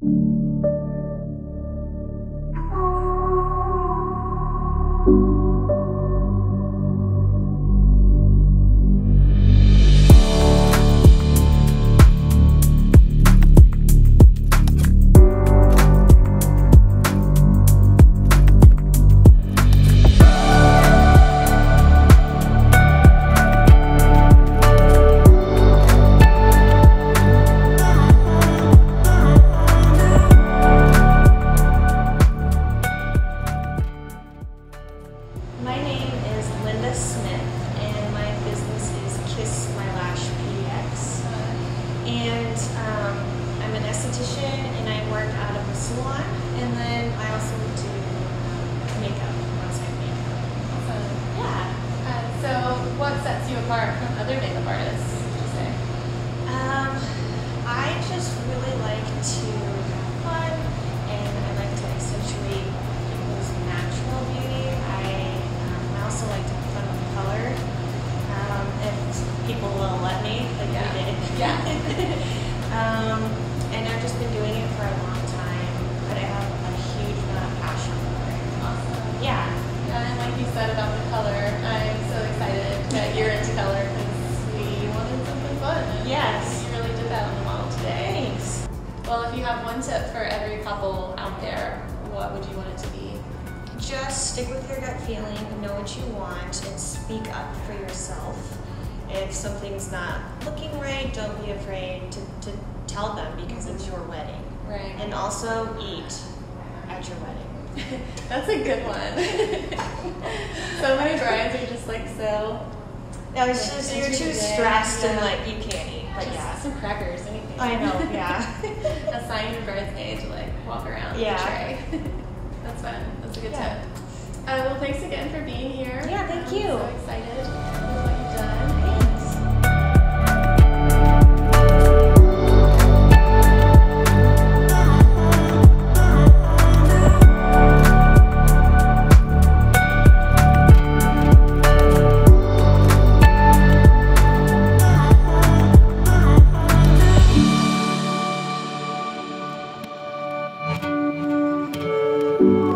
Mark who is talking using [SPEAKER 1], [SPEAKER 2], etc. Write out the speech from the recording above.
[SPEAKER 1] thank you salon, and then I also do makeup, on-site makeup.
[SPEAKER 2] Awesome.
[SPEAKER 1] Yeah.
[SPEAKER 2] Uh, so, what sets you apart from other makeup artists? Would you say?
[SPEAKER 1] Um, I just really like to have fun, and I like to accentuate people's natural beauty. I, um, I also like to have fun with color. Um, if people will let me, like
[SPEAKER 2] Yeah.
[SPEAKER 1] we did.
[SPEAKER 2] Yeah.
[SPEAKER 1] um, and I've just been doing it for a long time, have
[SPEAKER 2] one tip for every couple out there, what would you want it to be?
[SPEAKER 1] Just stick with your gut feeling, know what you want, and speak up for yourself. If something's not looking right, don't be afraid to, to tell them because it's your wedding.
[SPEAKER 2] Right.
[SPEAKER 1] And also eat at your wedding.
[SPEAKER 2] That's a good one. so many brides are just like so.
[SPEAKER 1] No, it's
[SPEAKER 2] Like,
[SPEAKER 1] just you're too stressed and like you can't eat. But
[SPEAKER 2] just
[SPEAKER 1] yeah.
[SPEAKER 2] some crackers, anything.
[SPEAKER 1] I know, yeah.
[SPEAKER 2] Bridesmaid to like walk around
[SPEAKER 1] Yeah.
[SPEAKER 2] the tray. That's fun. That's a good
[SPEAKER 1] Yeah.
[SPEAKER 2] tip. Uh, well, thanks again for being here.
[SPEAKER 1] Yeah, thank
[SPEAKER 2] I'm
[SPEAKER 1] you.
[SPEAKER 2] So excited
[SPEAKER 3] Thank